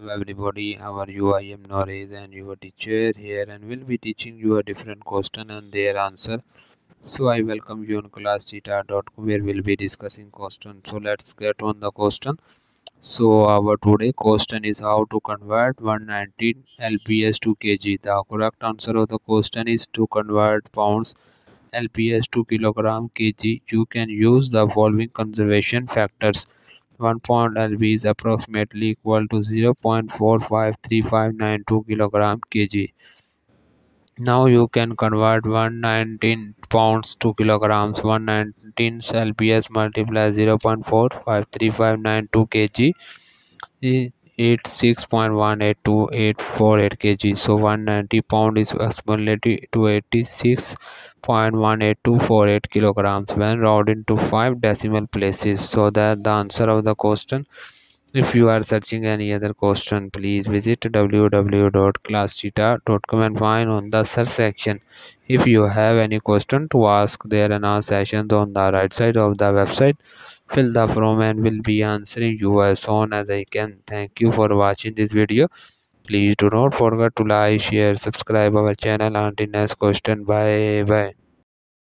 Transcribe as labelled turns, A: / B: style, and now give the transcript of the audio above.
A: Hello everybody, are you? I am Norez and your teacher here and will be teaching you a different question and their answer. So I welcome you on classtheta.com where we'll be discussing question. So let's get on the question. So our today question is how to convert 119 lbs to kg. The correct answer of the question is to convert pounds lbs to kilogram kg. You can use the following conversion factors 1 pound lb is approximately equal to 0.453592 kilogram kg. Now you can convert 119 pounds to kilograms. 119 lbs multiply 0.453592 kg it's 6.18248 kg. So 190 pound is accumulated to 86.18248 kilograms when rounded to 5 decimal places. So that the answer of the question if you are searching any other question please visit www.classtheta.com and find on the search section if you have any question to ask there are sessions on the right side of the website fill the form and will be answering you as soon as I can. Thank you for watching this video. Please do not forget to like, share, subscribe our channel until next question. Bye bye.